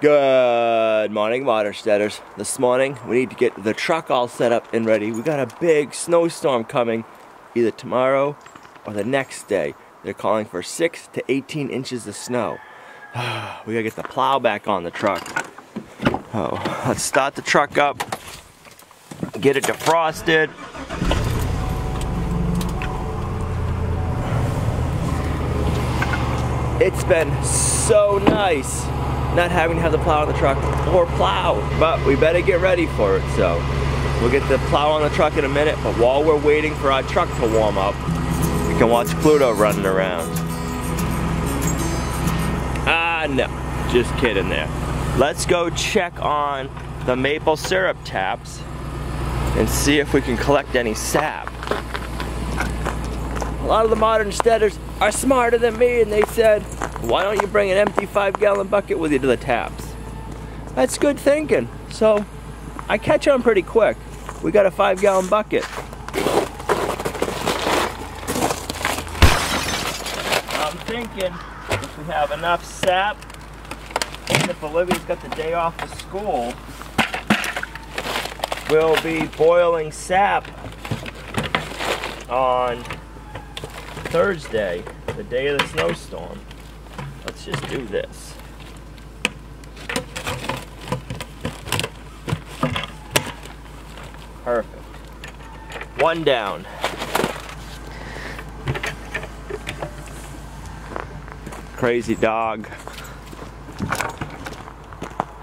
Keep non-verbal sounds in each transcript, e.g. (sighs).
Good morning, Modern Steaders. This morning, we need to get the truck all set up and ready. We got a big snowstorm coming either tomorrow or the next day. They're calling for 6 to 18 inches of snow. (sighs) we gotta get the plow back on the truck. Oh, let's start the truck up, get it defrosted. It's been so nice not having to have the plow on the truck or plow. But we better get ready for it, so we'll get the plow on the truck in a minute, but while we're waiting for our truck to warm up, we can watch Pluto running around. Ah, no, just kidding there. Let's go check on the maple syrup taps and see if we can collect any sap. A lot of the modern steaders are smarter than me and they said, why don't you bring an empty five gallon bucket with you to the taps? That's good thinking. So I catch on pretty quick. We got a five gallon bucket. I'm thinking if we have enough sap, and if Olivia's got the day off of school, we'll be boiling sap on Thursday, the day of the snowstorm. Just do this. Perfect. One down. Crazy dog.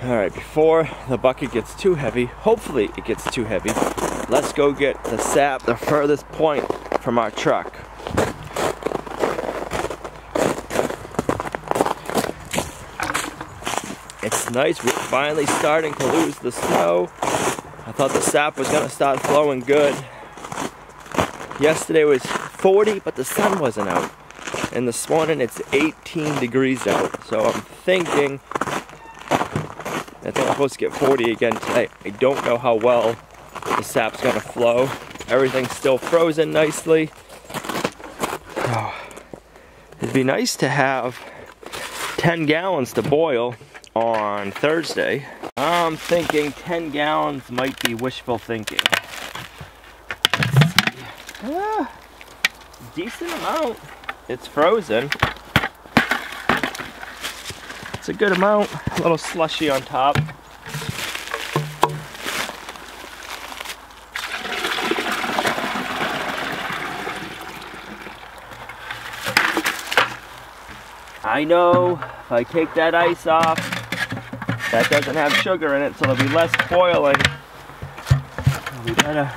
Alright, before the bucket gets too heavy, hopefully it gets too heavy, let's go get the sap the furthest point from our truck. Nice, we're finally starting to lose the snow. I thought the sap was gonna start flowing good. Yesterday was 40, but the sun wasn't out. And this morning it's 18 degrees out. So I'm thinking I'm supposed to get 40 again today. I don't know how well the sap's gonna flow. Everything's still frozen nicely. Oh, (sighs) it'd be nice to have 10 gallons to boil on Thursday. I'm thinking 10 gallons might be wishful thinking. Ah, decent amount. It's frozen. It's a good amount. A little slushy on top. I know if I take that ice off, that doesn't have sugar in it, so there'll be less boiling. We gotta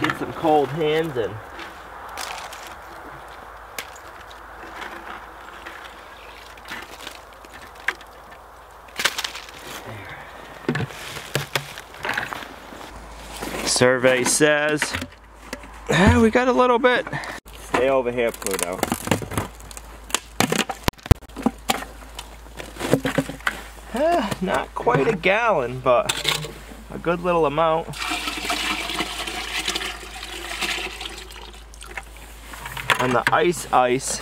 get some cold hands in. Survey says, eh, we got a little bit. Stay over here, Pluto. Eh, not quite a gallon, but a good little amount. And the ice ice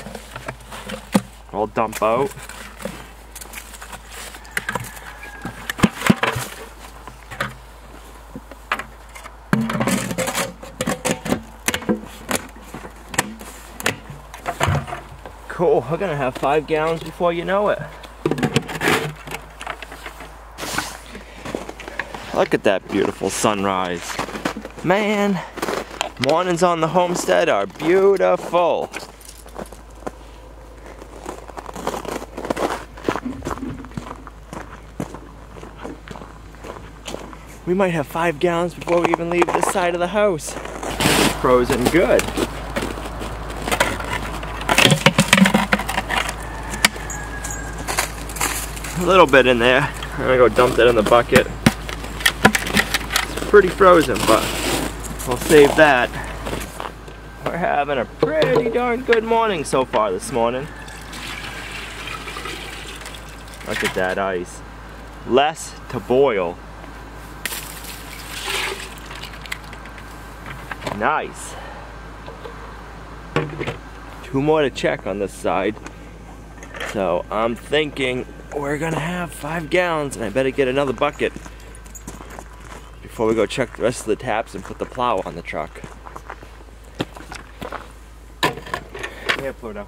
will dump out. Cool, we're gonna have five gallons before you know it. Look at that beautiful sunrise. Man, mornings on the homestead are beautiful. We might have five gallons before we even leave this side of the house. Frozen good. A little bit in there. I'm gonna go dump that in the bucket pretty frozen, but we'll save that. We're having a pretty darn good morning so far this morning. Look at that ice. Less to boil. Nice. Two more to check on this side. So I'm thinking we're gonna have five gallons and I better get another bucket before we go check the rest of the taps and put the plow on the truck. Yeah, Pluto.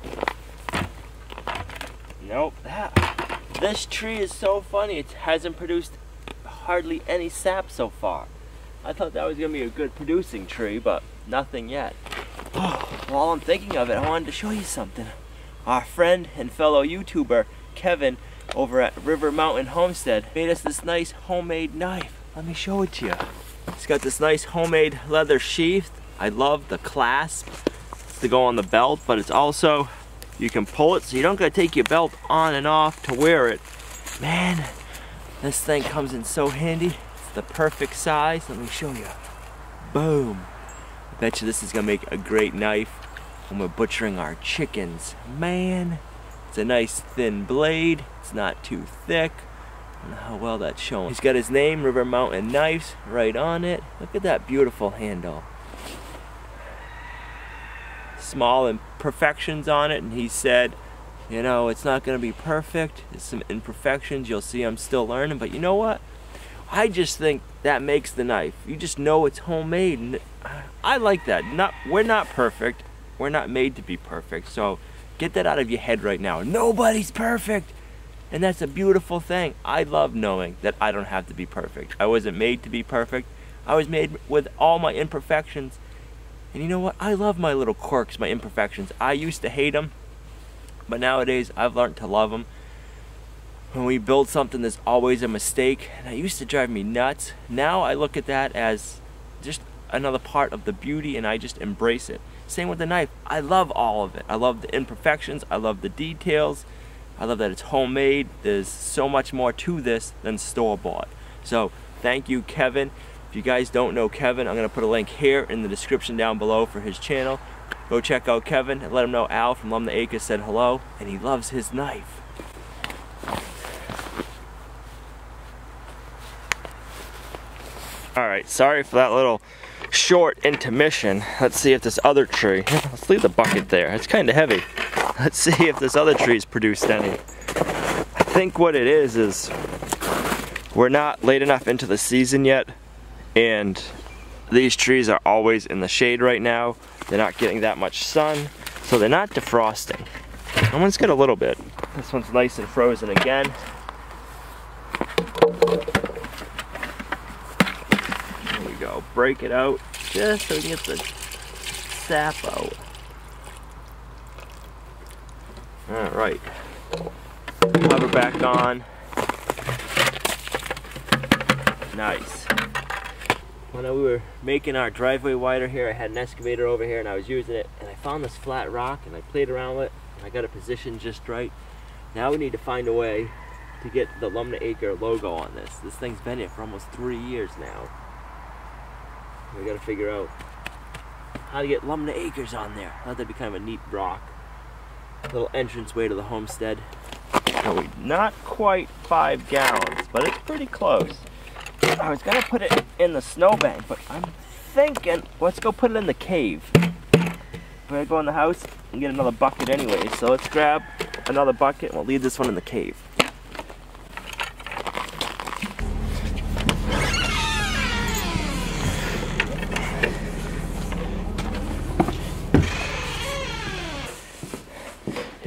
Nope. That, this tree is so funny. It hasn't produced hardly any sap so far. I thought that was gonna be a good producing tree, but nothing yet. (sighs) While I'm thinking of it, I wanted to show you something. Our friend and fellow YouTuber, Kevin, over at River Mountain Homestead, made us this nice homemade knife. Let me show it to you. It's got this nice homemade leather sheath. I love the clasp to go on the belt, but it's also, you can pull it so you don't gotta take your belt on and off to wear it. Man, this thing comes in so handy. It's the perfect size. Let me show you. Boom. I bet you this is gonna make a great knife when we're butchering our chickens. Man, it's a nice thin blade. It's not too thick. How well that's showing. He's got his name, River Mountain Knives, right on it. Look at that beautiful handle. Small imperfections on it, and he said, you know, it's not going to be perfect. There's some imperfections. You'll see I'm still learning, but you know what? I just think that makes the knife. You just know it's homemade, and I like that. Not we're not perfect. We're not made to be perfect. So get that out of your head right now. Nobody's perfect. And that's a beautiful thing. I love knowing that I don't have to be perfect. I wasn't made to be perfect. I was made with all my imperfections. And you know what? I love my little quirks, my imperfections. I used to hate them, but nowadays I've learned to love them. When we build something, there's always a mistake. And it used to drive me nuts. Now I look at that as just another part of the beauty and I just embrace it. Same with the knife. I love all of it. I love the imperfections. I love the details. I love that it's homemade. There's so much more to this than store-bought. So thank you, Kevin. If you guys don't know Kevin, I'm to put a link here in the description down below for his channel. Go check out Kevin and let him know Al from Lumnah Acres said hello, and he loves his knife. All right, sorry for that little short intermission. Let's see if this other tree, (laughs) let's leave the bucket there. It's kind of heavy. (laughs) Let's see if this other tree's produced any. I think what it is is we're not late enough into the season yet and these trees are always in the shade right now. They're not getting that much sun, so they're not defrosting. One's got a little bit. This one's nice and frozen again. There we go. Break it out just so we can get the sap out. All right. Cover back on. Nice. When we were making our driveway wider here, I had an excavator over here and I was using it and I found this flat rock and I played around with it and I got it positioned just right. Now we need to find a way to get the Lumnah Acre logo on this. This thing's been here for almost three years now. We gotta figure out how to get Lumnah Acres on there. I thought that'd be kind of a neat rock little entranceway to the homestead. Oh, not quite five gallons, but it's pretty close. I was gonna put it in the snowbank, but I'm thinking, let's go put it in the cave. We're gonna go in the house and get another bucket anyway, so let's grab another bucket and we'll leave this one in the cave.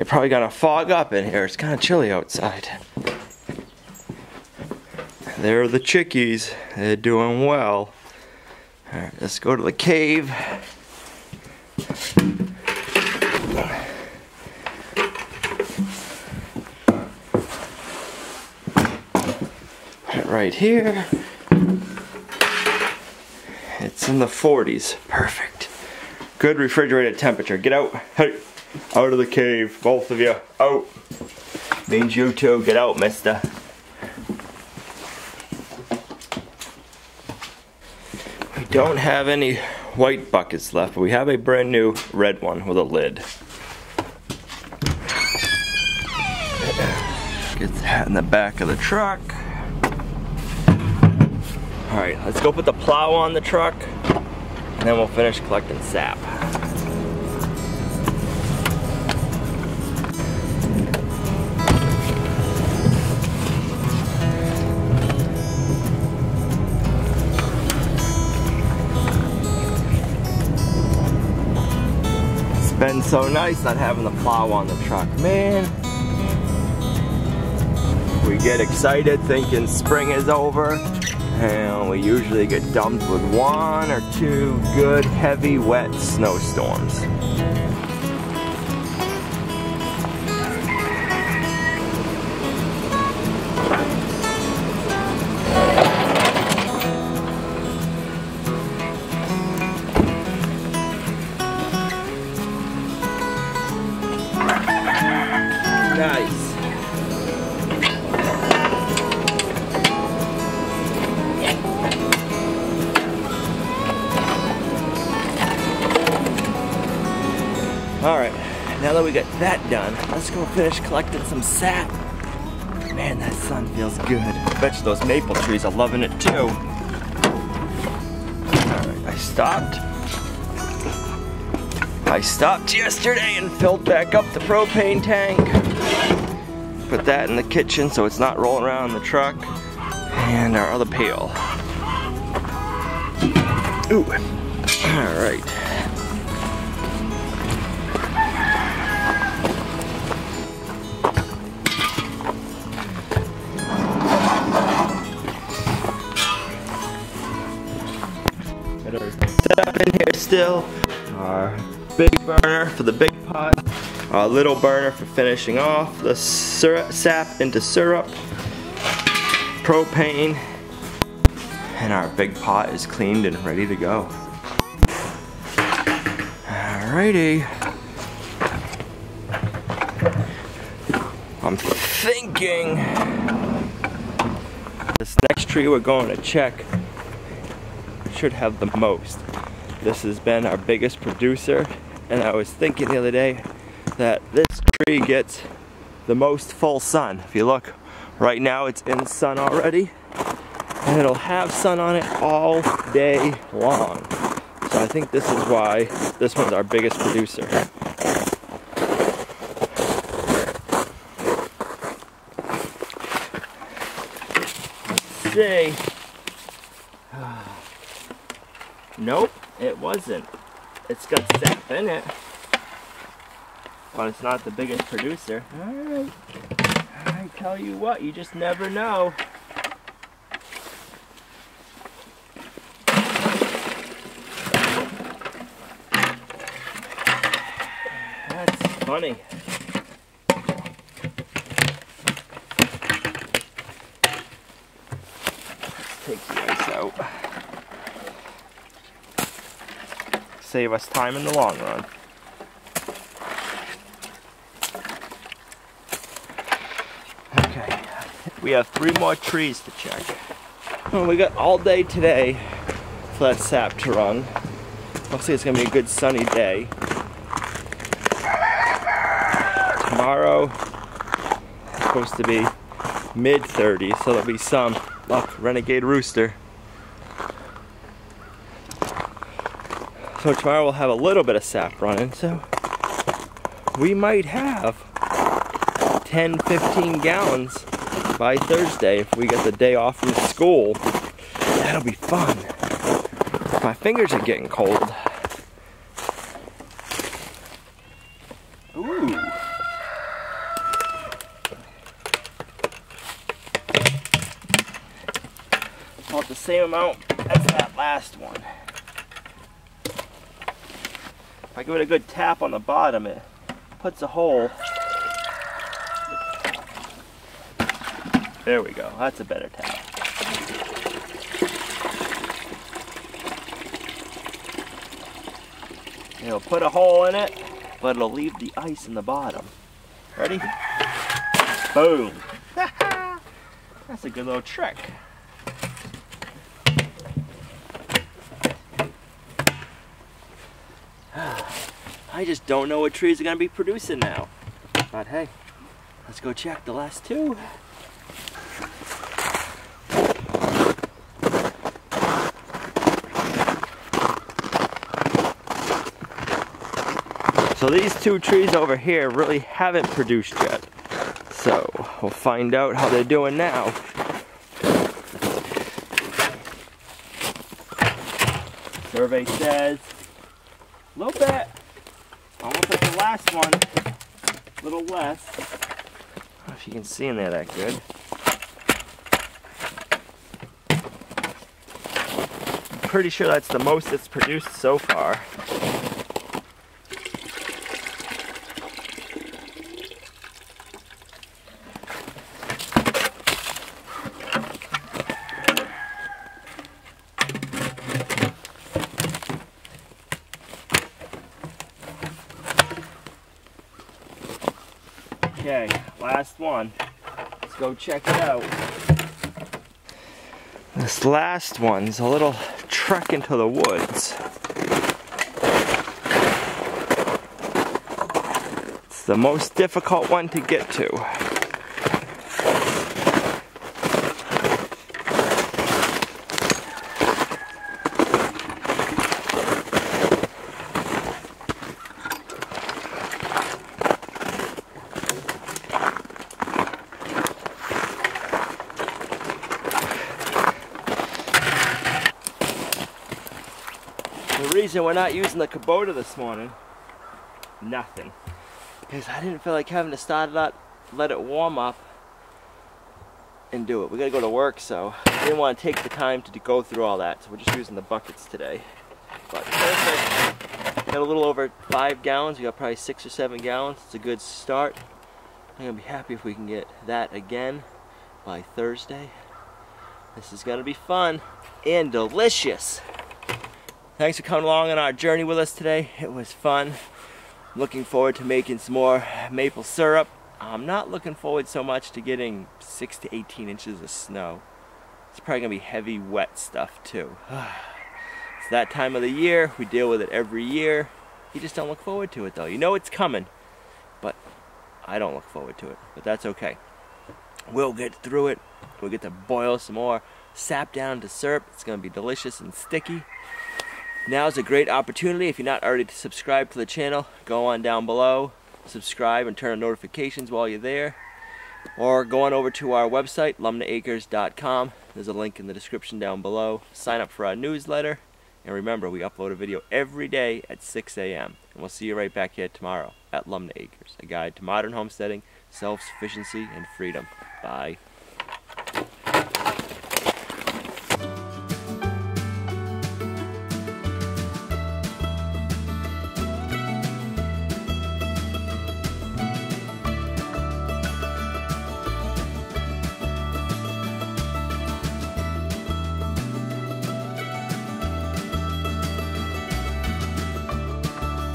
Probably gonna fog up in here. It's kind of chilly outside. There are the chickies. They're doing well. All right, let's go to the cave. right here. It's in the 40s. Perfect. Good refrigerated temperature. Get out. Hey. Out of the cave, both of you. Out. Means you too. Get out, mister. We don't have any white buckets left, but we have a brand new red one with a lid. Get that in the back of the truck. Alright, let's go put the plow on the truck, and then we'll finish collecting sap. So nice not having the plow on the truck, man. We get excited thinking spring is over, and we usually get dumped with one or two good, heavy, wet snowstorms. That we got that done, let's go finish collecting some sap. Man, that sun feels good. I bet you those maple trees are loving it too. I stopped. I stopped yesterday and filled back up the propane tank. Put that in the kitchen so it's not rolling around in the truck. And our other pail. Ooh. All right. Still. Our big burner for the big pot. Our little burner for finishing off the syrup, sap into syrup. Propane. And our big pot is cleaned and ready to go. Alrighty. I'm thinking this next tree we're going to check should have the most. This has been our biggest producer and I was thinking the other day that this tree gets the most full sun. If you look, right now it's in sun already and it'll have sun on it all day long. So I think this is why this one's our biggest producer. Let's see. (sighs) Nope, it wasn't. It's got sap in it. But it's not the biggest producer. Alright. I tell you what, you just never know. That's funny. Take the ice out. Save us time in the long run. Okay, we have three more trees to check. Well, we got all day today for that sap to run. Looks like it's gonna be a good sunny day. Tomorrow, it's supposed to be mid 30s, so there'll be some. Look, Renegade Rooster. So tomorrow we'll have a little bit of sap running, so we might have 10, 15 gallons by Thursday if we get the day off from school. That'll be fun. My fingers are getting cold. Ooh. About the same amount as that last one. If I give it a good tap on the bottom, it puts a hole. There we go. That's a better tap. It'll put a hole in it, but it'll leave the ice in the bottom. Ready? (laughs) Boom. (laughs) That's a good little trick. I just don't know what trees are to be producing now. But hey, let's go check the last two. So these two trees over here really haven't produced yet. So we'll find out how they're doing now. Survey says little bit. Last one, a little less. I don't know if you can see in there that good. I'm pretty sure that's the most it's produced so far. Okay, one. Let's go check it out. This last one's a little trek into the woods. It's the most difficult one to get to. The reason we're not using the Kubota this morning, nothing. Because I didn't feel like having to start it up, let it warm up, and do it. We gotta go to work, so I didn't want to take the time to go through all that. So we're just using the buckets today. But perfect. Got a little over five gallons. We got probably six or seven gallons. It's a good start. I'm gonna be happy if we can get that again by Thursday. This is gonna be fun and delicious. Thanks for coming along on our journey with us today. It was fun. Looking forward to making some more maple syrup. I'm not looking forward so much to getting 6 to 18 inches of snow. It's probably going to be heavy, wet stuff too. (sighs) it's that time of the year. We deal with it every year. You just don't look forward to it though. You know it's coming, but I don't look forward to it. But that's okay. We'll get through it. We'll get to boil some more sap down to syrup. It's going to be delicious and sticky. Now is a great opportunity. If you're not already subscribed to the channel, go on down below, subscribe and turn on notifications while you're there. Or go on over to our website, lumnahacres.com. There's a link in the description down below. Sign up for our newsletter. And remember, we upload a video every day at 6 a.m. And we'll see you right back here tomorrow at Lumnah Acres, a guide to modern homesteading, self-sufficiency, and freedom. Bye.